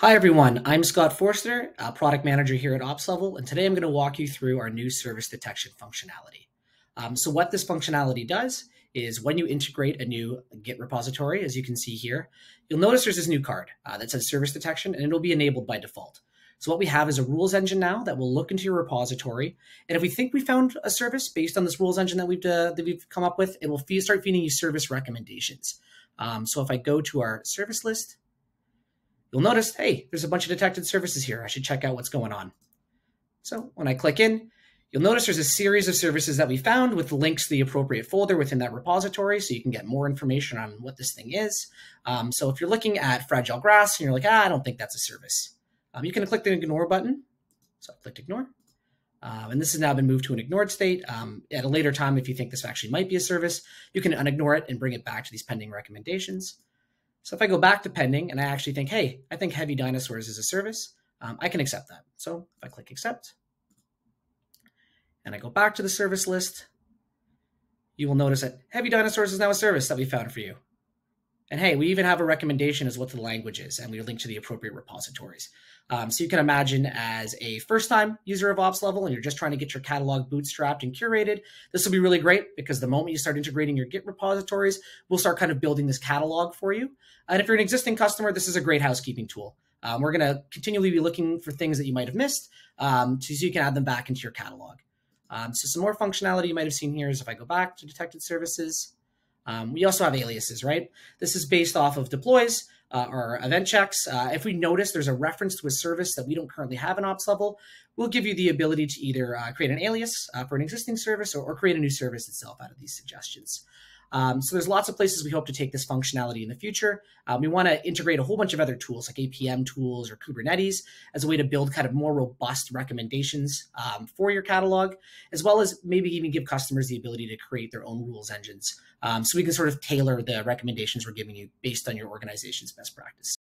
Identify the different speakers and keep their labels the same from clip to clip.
Speaker 1: Hi, everyone. I'm Scott Forster, product manager here at OpsLevel, and today I'm going to walk you through our new service detection functionality. Um, so, what this functionality does is when you integrate a new Git repository, as you can see here, you'll notice there's this new card uh, that says service detection, and it'll be enabled by default. So, what we have is a rules engine now that will look into your repository, and if we think we found a service based on this rules engine that we've uh, that we've come up with, it will start feeding you service recommendations. Um, so, if I go to our service list you'll notice, hey, there's a bunch of detected services here. I should check out what's going on. So when I click in, you'll notice there's a series of services that we found with links to the appropriate folder within that repository so you can get more information on what this thing is. Um, so if you're looking at fragile grass and you're like, ah, I don't think that's a service, um, you can click the ignore button. So I clicked ignore. Um, and this has now been moved to an ignored state. Um, at a later time, if you think this actually might be a service, you can unignore it and bring it back to these pending recommendations. So if I go back to pending and I actually think, hey, I think heavy dinosaurs is a service, um, I can accept that. So if I click accept and I go back to the service list, you will notice that heavy dinosaurs is now a service that we found for you. And hey, we even have a recommendation as what the language is, and we link to the appropriate repositories. Um, so you can imagine as a first-time user of OpsLevel, and you're just trying to get your catalog bootstrapped and curated, this will be really great because the moment you start integrating your Git repositories, we'll start kind of building this catalog for you. And if you're an existing customer, this is a great housekeeping tool. Um, we're going to continually be looking for things that you might have missed, um, so you can add them back into your catalog. Um, so some more functionality you might have seen here is if I go back to detected services, um, we also have aliases, right? This is based off of deploys uh, or event checks. Uh, if we notice there's a reference to a service that we don't currently have in OpsLevel, we'll give you the ability to either uh, create an alias uh, for an existing service or, or, create a new service itself out of these suggestions. Um, so there's lots of places we hope to take this functionality in the future. Um, we want to integrate a whole bunch of other tools like APM tools or Kubernetes as a way to build kind of more robust recommendations um, for your catalog, as well as maybe even give customers the ability to create their own rules engines. Um, so we can sort of tailor the recommendations we're giving you based on your organization's best practice.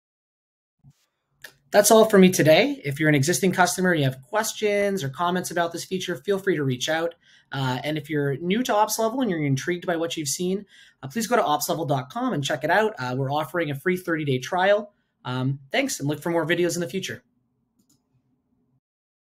Speaker 1: That's all for me today. If you're an existing customer, you have questions or comments about this feature, feel free to reach out. Uh, and if you're new to OpsLevel and you're intrigued by what you've seen, uh, please go to opslevel.com and check it out. Uh, we're offering a free 30 day trial. Um, thanks and look for more videos in the future.